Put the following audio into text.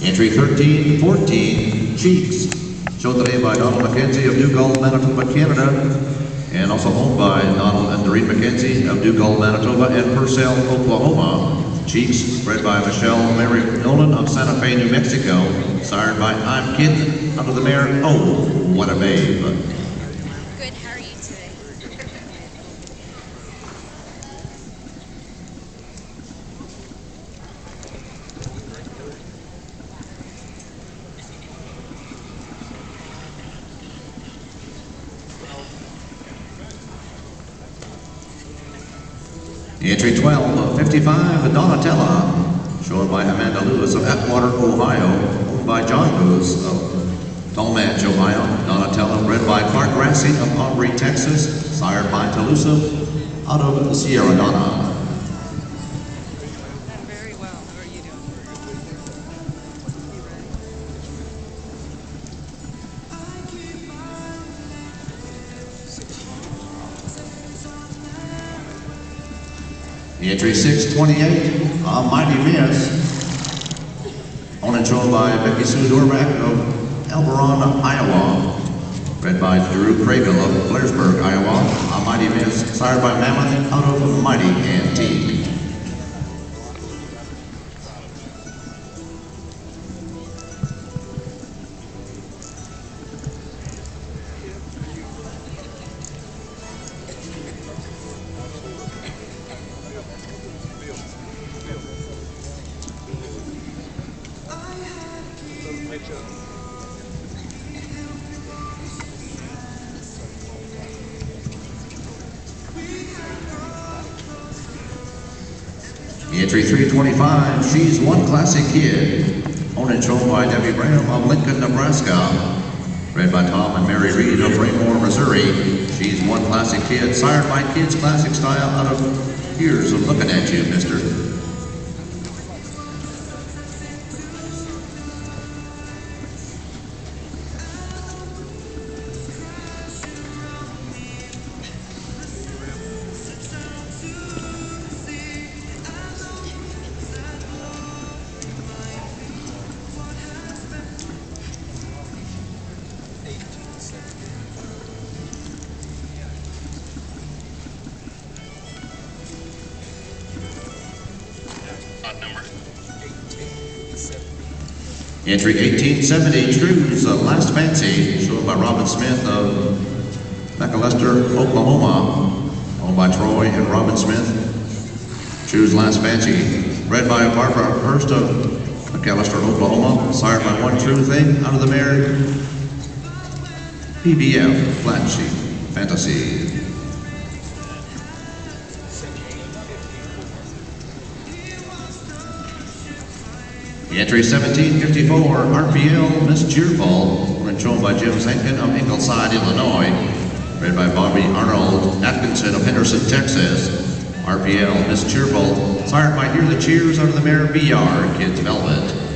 Entry 13, 14, Cheeks, shown today by Donald MacKenzie of Dugald, Manitoba, Canada, and also owned by Donald and Doreen MacKenzie of Dugald, Manitoba, and Purcell, Oklahoma. Cheeks, bred by Michelle Mary Nolan of Santa Fe, New Mexico, sired by I'm Kid, under the mare, Oh, What a Babe. Good, how are you today? Entry 12, 55, Donatella, shown by Amanda Lewis of Atwater, Ohio, owned by John Lewis of Tallmadge, Ohio. Donatella, bred by Clark Grassi of Aubrey, Texas, sired by Toulouse out of Sierra Donna. Entry 628, ah a mighty miss. Owned and shown by Becky Sue Dorback of Elberon, Iowa. Bred by Drew Craven of Blairsburg, Iowa. A mighty miss, sired by Mammoth out of Mighty Antique. The entry 325, she's one classic kid. Owned and shown by Debbie Graham of Lincoln, Nebraska. Bred by Tom and Mary Reed of Raymore, Missouri. She's one classic kid, sired by Kids Classic Style out of years of looking at you, mister. Entry 1870, True's uh, Last Fancy, shown by Robin Smith of McAlester, Oklahoma, owned by Troy and Robin Smith. True's Last Fancy, bred by Barbara Hurst of McAlester, Oklahoma, sired by One True Thing out of the mare PBF Flat Sheet Fantasy. Entry 1754, RPL Miss Cheerful, shown by Jim Zenkin of Ingleside, Illinois. Read by Bobby Arnold Atkinson of Henderson, Texas. RPL Miss Cheerful, sired by Hear the Cheers under the Mayor VR Kids Velvet.